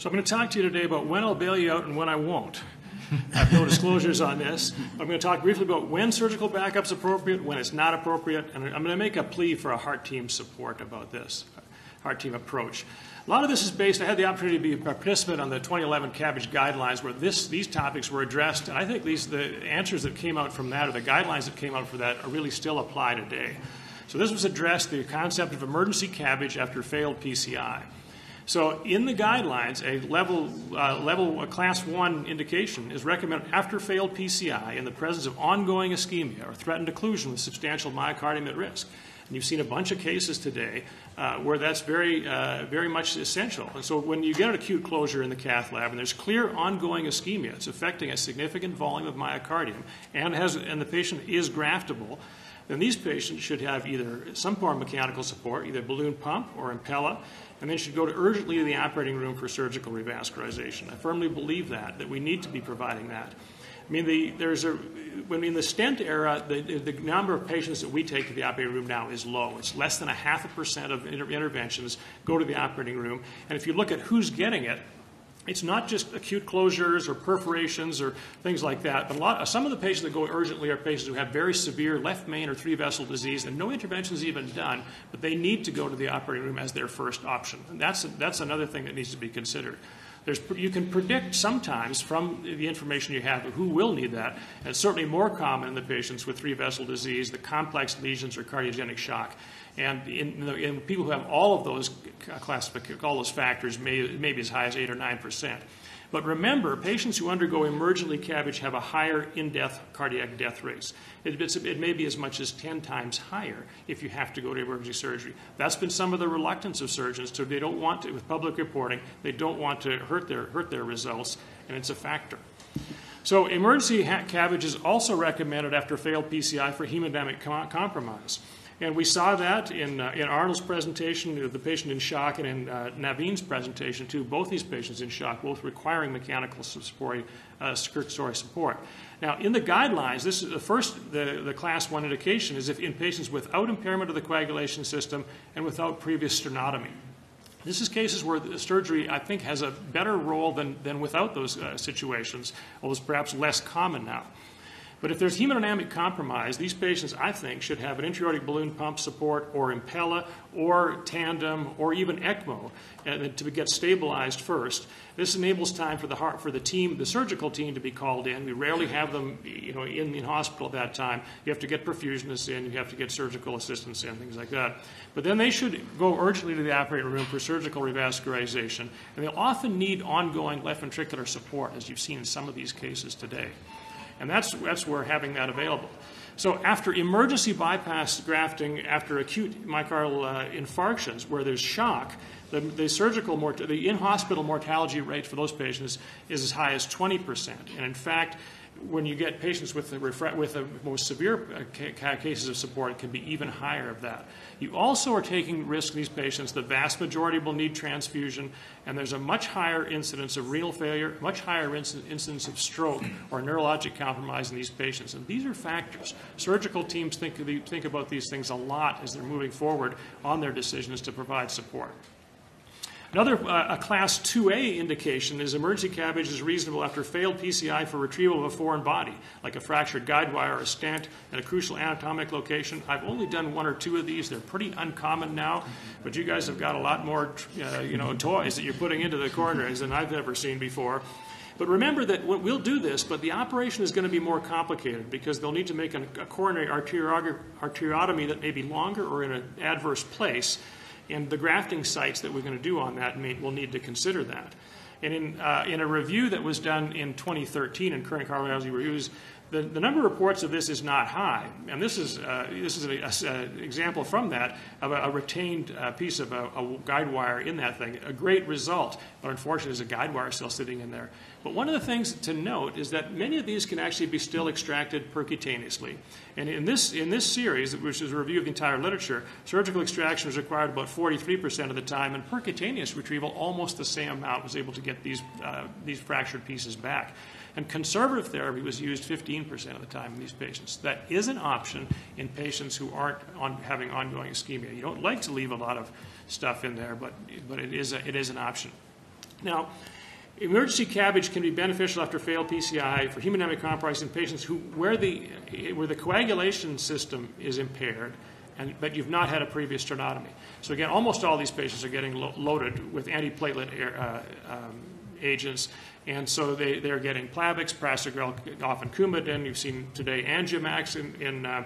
So I'm going to talk to you today about when I'll bail you out and when I won't. I have no disclosures on this. I'm going to talk briefly about when surgical backup is appropriate, when it's not appropriate, and I'm going to make a plea for a heart team support about this, heart team approach. A lot of this is based, I had the opportunity to be a participant on the 2011 CABG guidelines where this, these topics were addressed, and I think these, the answers that came out from that, or the guidelines that came out for that, are really still apply today. So this was addressed, the concept of emergency CABG after failed PCI. So in the guidelines, a level, uh, level a class one indication is recommended after failed PCI in the presence of ongoing ischemia or threatened occlusion with substantial myocardium at risk. And you've seen a bunch of cases today uh, where that's very, uh, very much essential. And so when you get an acute closure in the cath lab and there's clear ongoing ischemia, it's affecting a significant volume of myocardium and, has, and the patient is graftable, then these patients should have either some form of mechanical support, either balloon pump or Impella, and then should go to urgently to the operating room for surgical revascularization. I firmly believe that, that we need to be providing that. I mean, the, there's a, when in the stent era, the, the number of patients that we take to the operating room now is low. It's less than a half a percent of inter- interventions go to the operating room. And if you look at who's getting it, it's not just acute closures or perforations or things like that, but a lot, some of the patients that go urgently are patients who have very severe left main or three vessel disease and no intervention is even done, but they need to go to the operating room as their first option. And that's, that's another thing that needs to be considered. There's, you can predict sometimes from the information you have who will need that, and certainly more common in the patients with three vessel disease, the complex lesions, or cardiogenic shock. And in, in people who have all of those classifications, all those factors, may, maybe as high as 8 or 9 percent. But remember, patients who undergo emergently CABG have a higher in-death cardiac death rates. It, it, may be as much as 10 times higher if you have to go to emergency surgery. That's been some of the reluctance of surgeons. So they don't want to, with public reporting, they don't want to hurt their, hurt their results, and it's a factor. So emergency CABG is also recommended after failed PCI for hemodynamic compromise. And we saw that in, uh, in Arnold's presentation, the patient in shock, and in uh, Naveen's presentation, too. Both these patients in shock, both requiring mechanical support, uh, circulatory support. Now, in the guidelines, this is the first, the, the class one indication is if in patients without impairment of the coagulation system and without previous sternotomy. This is cases where the surgery, I think, has a better role than, than without those uh, situations, although it's perhaps less common now. But if there's hemodynamic compromise, these patients, I think, should have an intra-aortic balloon pump support or Impella or Tandem or even ECMO uh, to get stabilized first. This enables time for the heart, for the team, the surgical team, to be called in. We rarely have them, you know, in the hospital at that time. You have to get perfusionists in, you have to get surgical assistants in, things like that. But then they should go urgently to the operating room for surgical revascularization, and they'll often need ongoing left ventricular support, as you've seen in some of these cases today. And that's, that's where having that available. So after emergency bypass grafting, after acute myocardial uh, infarctions, where there's shock, the, the surgical, mort- the in-hospital mortality rate for those patients is as high as 20%. And in fact, when you get patients with the, refra- with the most severe uh, ca- cases of support, it can be even higher of that. You also are taking risk in these patients. The vast majority will need transfusion, and there's a much higher incidence of renal failure, much higher incidence of stroke or neurologic compromise in these patients. And these are factors. Surgical teams think, think about these things a lot as they're moving forward on their decisions to provide support. Another uh, a class 2A indication is emergency CABG is reasonable after failed PCI for retrieval of a foreign body, like a fractured guide wire or a stent at a crucial anatomic location. I've only done one or two of these. They're pretty uncommon now, but you guys have got a lot more, uh, you know, toys that you're putting into the coronaries than I've ever seen before. But remember that we'll do this, but the operation is going to be more complicated because they'll need to make a coronary arteriotomy that may be longer or in an adverse place and the grafting sites that we're going to do on that may, will need to consider that. And in, uh, in a review that was done in 2013 in current cardiology reviews, the, the number of reports of this is not high. And this is, uh, this is an example from that of a, a retained uh, piece of a, a, guide wire in that thing. A great result, but unfortunately, there's a guide wire still sitting in there. But one of the things to note is that many of these can actually be still extracted percutaneously. And in this, in this series, which is a review of the entire literature, surgical extraction was required about 43% of the time, and percutaneous retrieval, almost the same amount, was able to get these, uh, these fractured pieces back. And conservative therapy was used 15% of the time in these patients. That is an option in patients who aren't on, having ongoing ischemia. You don't like to leave a lot of stuff in there, but, but it, is a, it is an option. Now, emergency CABG can be beneficial after failed PCI for hemodynamic compromise in patients who, where the, where the coagulation system is impaired, and, but you've not had a previous sternotomy. So again, almost all these patients are getting lo- loaded with antiplatelet air, uh, um, agents, and so they, they're getting Plavix, Prasugrel, often Coumadin. You've seen today Angiomax in, in uh,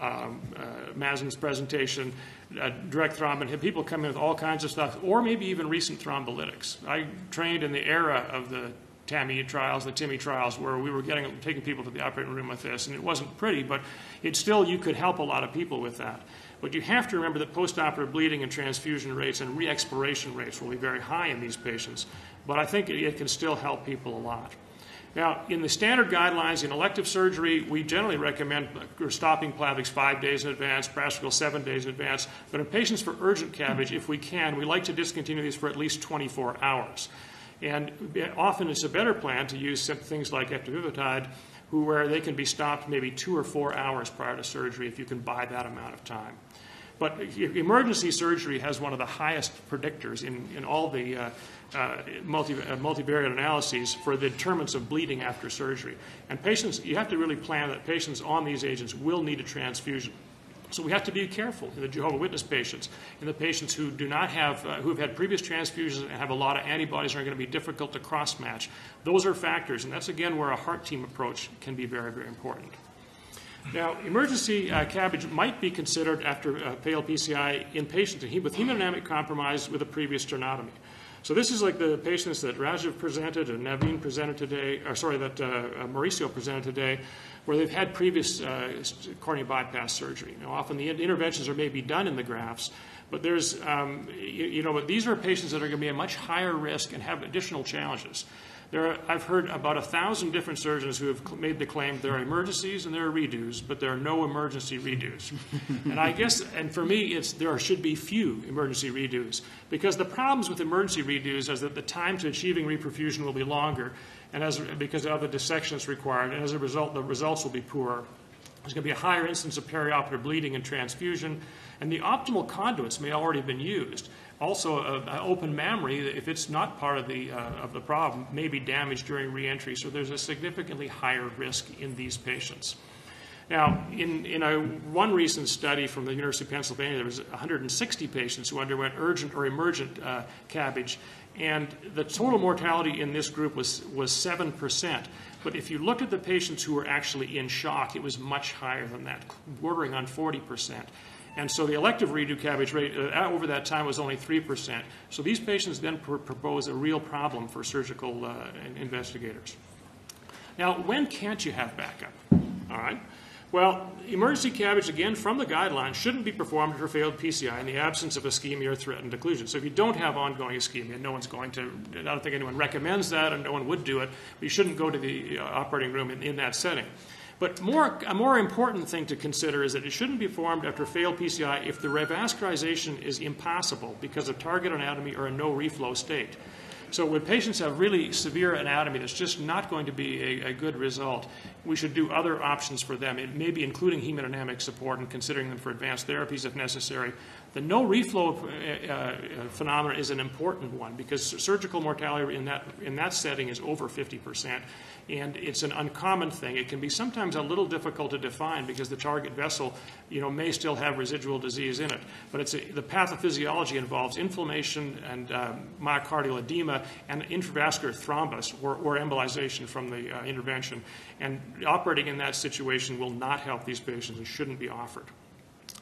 um, uh, Mazen's presentation, uh, direct thrombin. People come in with all kinds of stuff, or maybe even recent thrombolytics. I trained in the era of the TAMI trials, the TIMI trials, where we were getting taking people to the operating room with this, and it wasn't pretty, but it still you could help a lot of people with that. But you have to remember that postoperative bleeding and transfusion rates and re-exploration rates will be very high in these patients. But I think it, it can still help people a lot. Now, in the standard guidelines in elective surgery, we generally recommend stopping Plavix five days in advance, Prasugrel seven days in advance. But in patients for urgent CABG, if we can, we like to discontinue these for at least 24 hours. And often it's a better plan to use things like eptifibatide, where they can be stopped maybe two or four hours prior to surgery if you can buy that amount of time. But emergency surgery has one of the highest predictors in, in all the uh, uh, multi, uh, multivariate analyses for the determinants of bleeding after surgery. And patients, you have to really plan that patients on these agents will need a transfusion. So we have to be careful in the Jehovah Witness patients, in the patients who do not have, uh, who have had previous transfusions and have a lot of antibodies are going to be difficult to cross match. Those are factors, and that's again where a heart team approach can be very, very important. Now, emergency uh, CABG might be considered after uh, failed PCI in patients with hemodynamic compromise with a previous sternotomy. So this is like the patients that Rajiv presented and Naveen presented today, or sorry, that uh, uh, Mauricio presented today, where they've had previous uh, coronary bypass surgery. Now, often the interventions are maybe done in the grafts, but there's, um, you, you know, but these are patients that are going to be at much higher risk and have additional challenges. There are, I've heard about a thousand different surgeons who have made the claim there are emergencies and there are redos, but there are no emergency redos. and I guess, and for me, it's there should be few emergency redos because the problems with emergency redos is that the time to achieving reperfusion will be longer, and as because of the dissections required, and as a result, the results will be poor. There's going to be a higher incidence of perioperative bleeding and transfusion, and the optimal conduits may already have been used also an open mammary, if it's not part of the, uh, of the problem, may be damaged during reentry. So there's a significantly higher risk in these patients. Now, in, in a, one recent study from the University of Pennsylvania, there was 160 patients who underwent urgent or emergent uh, CABG, and the total mortality in this group was, was 7%. But if you looked at the patients who were actually in shock, it was much higher than that, bordering on 40%. And so the elective redo CABG rate uh, over that time was only 3%. So these patients then pr- propose a real problem for surgical uh, investigators. Now, when can't you have backup? All right. Well, emergency CABG, again, from the guidelines, shouldn't be performed for failed PCI in the absence of ischemia or threatened occlusion. So if you don't have ongoing ischemia, no one's going to, I don't think anyone recommends that and no one would do it, but you shouldn't go to the uh, operating room in, in that setting. But more, a more important thing to consider is that it shouldn't be formed after failed PCI if the revascularization is impossible because of target anatomy or a no reflow state. So when patients have really severe anatomy that's just not going to be a, a, good result, we should do other options for them, It may be including hemodynamic support and considering them for advanced therapies if necessary. The no reflow uh, uh, phenomenon is an important one because surgical mortality in that, in that setting is over 50 percent and it's an uncommon thing. It can be sometimes a little difficult to define because the target vessel, you know, may still have residual disease in it. But it's a, the pathophysiology involves inflammation and uh, myocardial edema and intravascular thrombus or, or embolization from the uh, intervention. And operating in that situation will not help these patients and shouldn't be offered.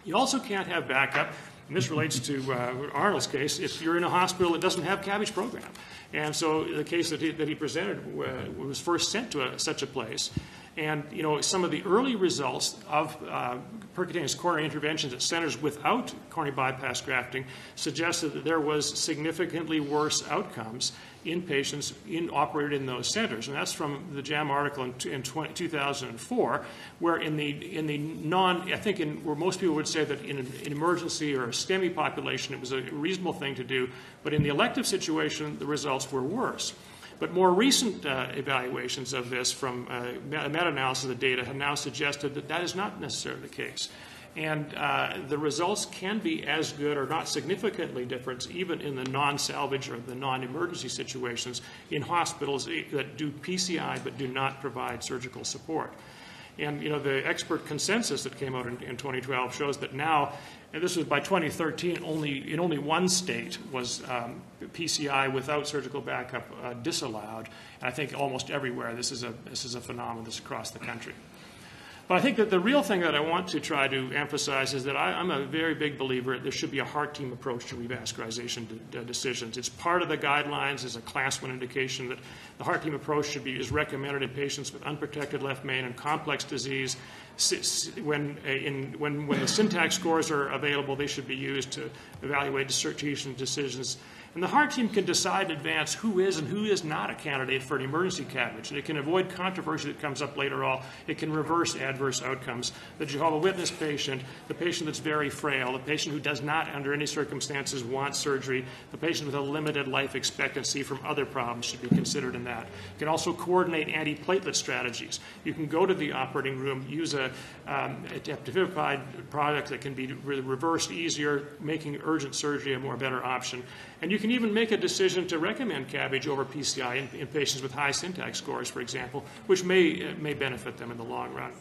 You also can't have backup and this relates to uh, Arnold's case, if you're in a hospital that doesn't have CABG program. And so the case that he, that he presented uh, was first sent to a, such a place. And you know some of the early results of uh, percutaneous coronary interventions at centers without coronary bypass grafting suggested that there was significantly worse outcomes in patients in, operated in those centers. And that's from the JAMA article in, in 20, 2004, where in the, in the non, I think in, where most people would say that in an, an emergency or a STEMI population, it was a reasonable thing to do, but in the elective situation, the results were worse. But more recent uh, evaluations of this from uh, meta analysis of the data have now suggested that that is not necessarily the case. And uh, the results can be as good or not significantly different, even in the non salvage or the non emergency situations in hospitals that do PCI but do not provide surgical support. And you know the expert consensus that came out in, in 2012 shows that now, and this was by 2013, only in only one state was um, PCI without surgical backup uh, disallowed. And I think almost everywhere this is a this is a phenomenon that's across the country. But I think that the real thing that I want to try to emphasize is that I, am a very big believer that there should be a heart team approach to revascularization de- decisions. It's part of the guidelines as a class one indication that the heart team approach should be is recommended in patients with unprotected left main and complex disease. When, uh, in, when, when the syntax scores are available, they should be used to evaluate dissertation decisions and the heart team can decide in advance who is and who is not a candidate for an emergency CABG. And it can avoid controversy that comes up later on. It can reverse adverse outcomes. The Jehovah Witness patient, the patient that's very frail, the patient who does not, under any circumstances, want surgery, the patient with a limited life expectancy from other problems should be considered in that. You can also coordinate antiplatelet strategies. You can go to the operating room, use a, um, a product that can be re- reversed easier, making urgent surgery a more better option. And you can even make a decision to recommend CABG over PCI in, in patients with high syntax scores, for example, which may, uh, may benefit them in the long run.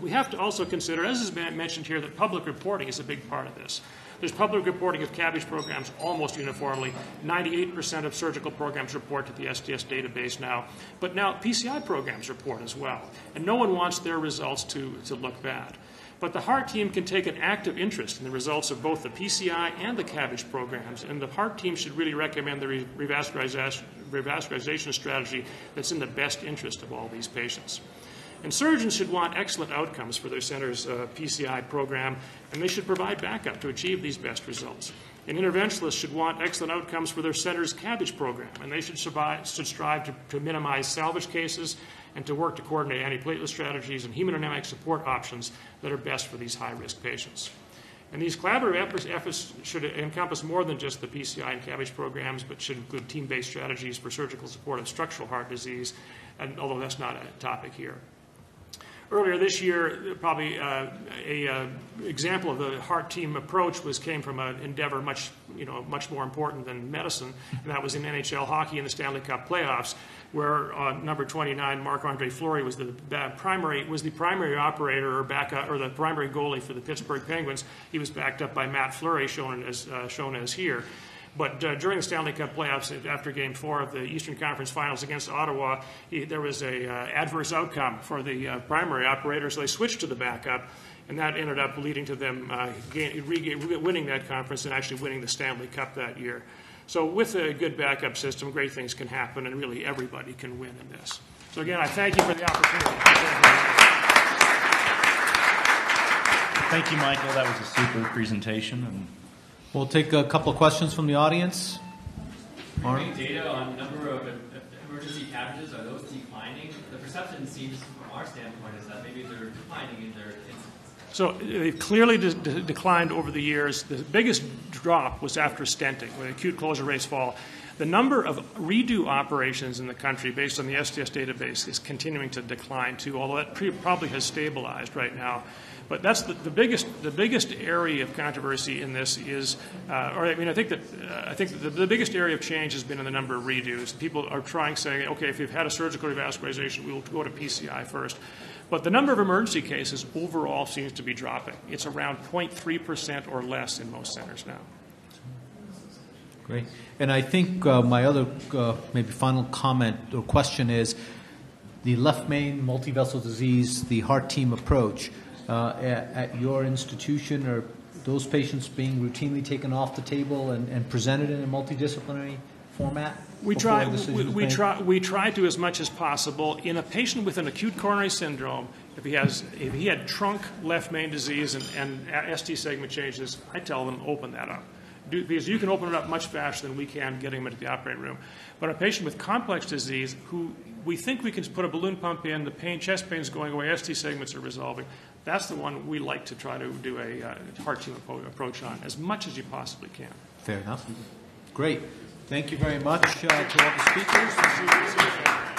We have to also consider, as has been mentioned here, that public reporting is a big part of this. There's public reporting of CABG programs almost uniformly. 98% of surgical programs report to the STS database now. But now PCI programs report as well. And no one wants their results to, to look bad. But the HEART team can take an active interest in the results of both the PCI and the CABG programs, and the HEART team should really recommend the revascularization strategy that's in the best interest of all these patients. And surgeons should want excellent outcomes for their center's uh, PCI program, and they should provide backup to achieve these best results. And interventionalists should want excellent outcomes for their center's CABG program, and they should, survive, should strive to, to minimize salvage cases and to work to coordinate antiplatelet strategies and hemodynamic support options that are best for these high risk patients. And these collaborative efforts should encompass more than just the PCI and CABG programs, but should include team based strategies for surgical support of structural heart disease, and although that's not a topic here. Earlier this year, probably uh, a uh, example of the heart team approach was came from an endeavor much you know much more important than medicine, and that was in NHL hockey in the Stanley Cup playoffs, where uh, number 29 Marc Andre Fleury was the primary was the primary operator or or the primary goalie for the Pittsburgh Penguins. He was backed up by Matt Murray, shown as uh, shown as here. But uh, during the Stanley Cup playoffs, after Game Four of the Eastern Conference Finals against Ottawa, he, there was a uh, adverse outcome for the uh, primary operator, so they switched to the backup, and that ended up leading to them uh, gain, re- winning that conference and actually winning the Stanley Cup that year. So with a good backup system, great things can happen, and really everybody can win in this. So again, I thank you for the opportunity. Thank you, Michael. That was a super presentation, and We'll take a couple of questions from the audience. Mark? data on number of emergency CABGs, are those declining? The perception seems, from our standpoint, is that maybe they're declining in their so they've clearly de- de- declined over the years. The biggest drop was after stenting, when acute closure rates fall. The number of redo operations in the country, based on the STS database, is continuing to decline too, although that pre- probably has stabilized right now. But that's the, the, biggest the biggest area of controversy in this is, uh, or I mean, I think that uh, I think the, the, biggest area of change has been in the number of redos. People are trying saying, okay, if you've had a surgical revascularization, we will go to PCI first. But the number of emergency cases overall seems to be dropping. It's around 0.3 percent or less in most centers now. Great. And I think uh, my other uh, maybe final comment or question is the left main multivessel disease, the heart team approach uh, at, at, your institution? Are those patients being routinely taken off the table and, and presented in a multidisciplinary format? We try, we, we try, we try to as much as possible. In a patient with an acute coronary syndrome, if he has, if he had trunk left main disease and, and ST segment changes, I tell them open that up. Do, because you can open it up much faster than we can getting him into the operating room. But a patient with complex disease who we think we can put a balloon pump in, the pain, chest pain is going away, ST segments are resolving. That's the one we like to try to do a uh, heart team approach on as much as you possibly can. Fair enough. Great. Thank you very much uh, to all the speakers.